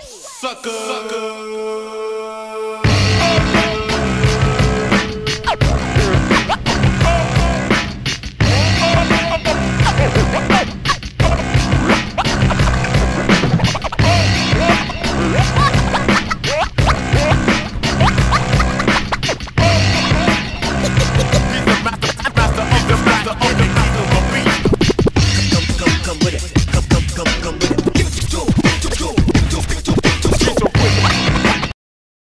sucker. sucker.